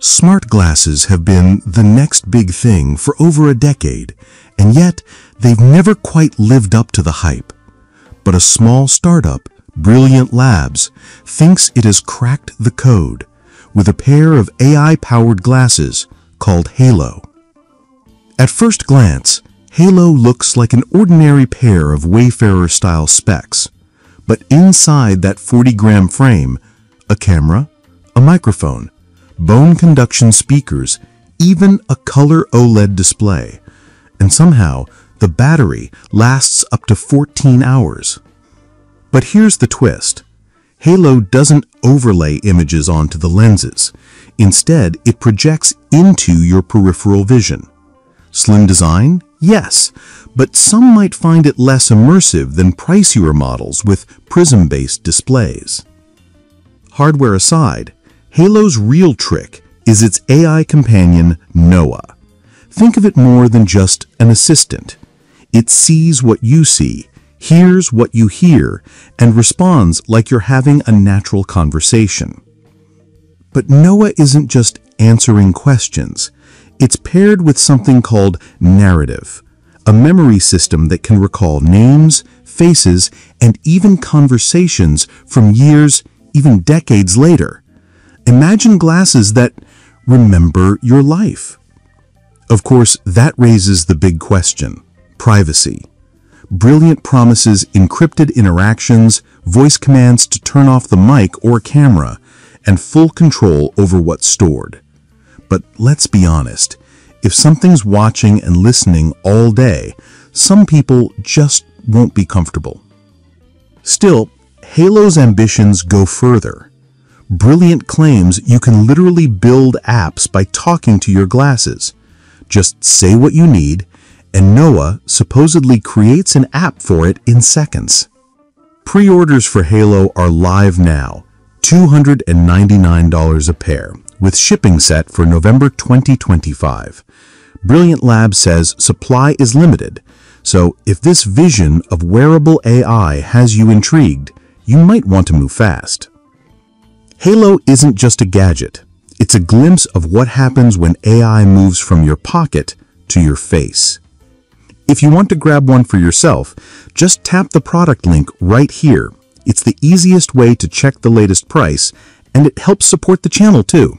Smart glasses have been the next big thing for over a decade, and yet they've never quite lived up to the hype. But a small startup, Brilliant Labs, thinks it has cracked the code with a pair of AI-powered glasses called Halo. At first glance, Halo looks like an ordinary pair of Wayfarer-style specs, but inside that 40-gram frame, a camera, a microphone, bone conduction speakers, even a color OLED display. And somehow, the battery lasts up to 14 hours. But here's the twist. Halo doesn't overlay images onto the lenses. Instead, it projects into your peripheral vision. Slim design? Yes, but some might find it less immersive than pricier models with prism-based displays. Hardware aside, Halo's real trick is its AI companion, Noa. Think of it more than just an assistant. It sees what you see, hears what you hear, and responds like you're having a natural conversation. But Noa isn't just answering questions. It's paired with something called narrative, a memory system that can recall names, faces, and even conversations from years, even decades later. Imagine glasses that remember your life. Of course, that raises the big question, privacy. Brilliant promises encrypted interactions, voice commands to turn off the mic or camera, and full control over what's stored. But let's be honest, if something's watching and listening all day, some people just won't be comfortable. Still, Halo's ambitions go further. Brilliant claims you can literally build apps by talking to your glasses. Just say what you need, and Noa supposedly creates an app for it in seconds. Pre-orders for Halo are live now, $299 a pair, with shipping set for November 2025. Brilliant Labs says supply is limited, so if this vision of wearable AI has you intrigued, you might want to move fast. Halo isn't just a gadget. It's a glimpse of what happens when AI moves from your pocket to your face. If you want to grab one for yourself, just tap the product link right here. It's the easiest way to check the latest price, and it helps support the channel too.